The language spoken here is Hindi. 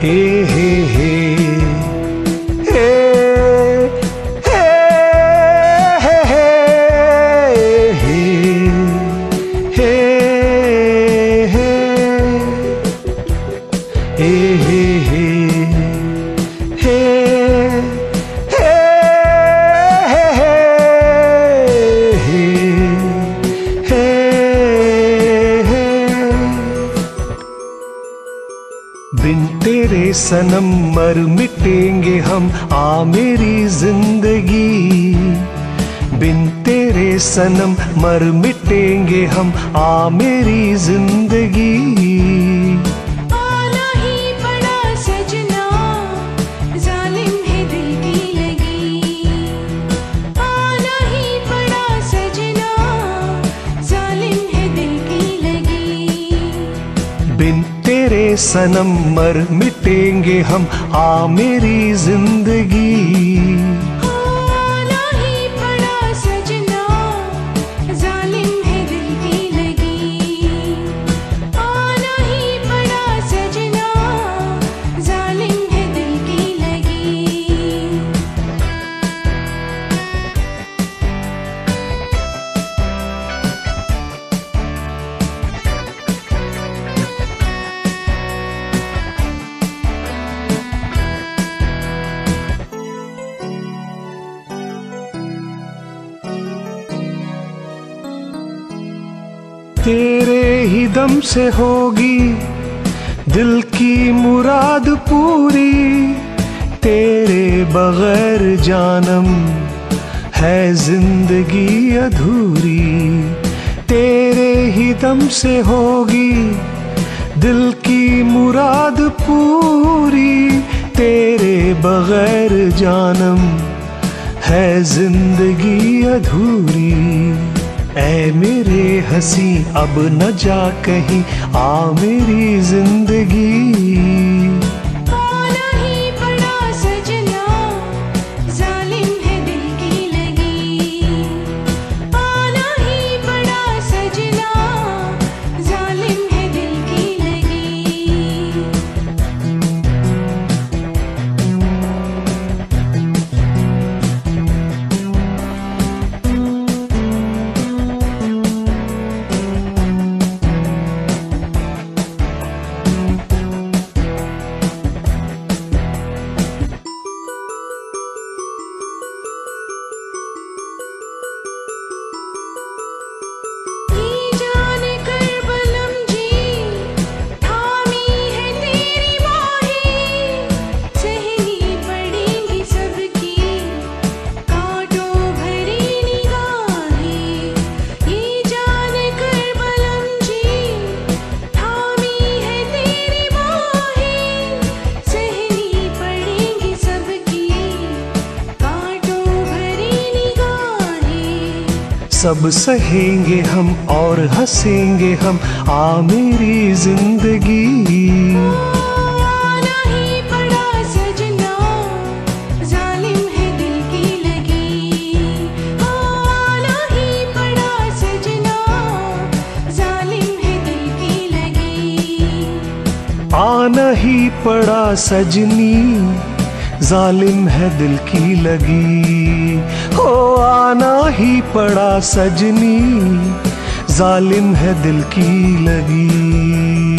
Hey, hey, hey. बिन तेरे सनम मर मिटेंगे हम, आ मेरी ज़िंदगी। बिन तेरे सनम मर मिटेंगे हम, आ मेरी ज़िंदगी। सनम मर मिटेंगे हम आ मेरी ज़िंदगी। तेरे ही दम से होगी, दिल की मुराद पूरी। तेरे बगैर जानम है ज़िंदगी अधूरी। तेरे ही दम से होगी, दिल की मुराद पूरी। तेरे बगैर जानम है ज़िंदगी अधूरी। ऐ मेरे हँसी अब न जा कहीं। आ मेरी ज़िंदगी। सब सहेंगे हम और हंसेंगे हम आ मेरी ज़िंदगी। आना ही पड़ा सजनी जालिम है दिल की लगी। ही जाना ही पड़ा सजनी जालिम है दिल की लगी।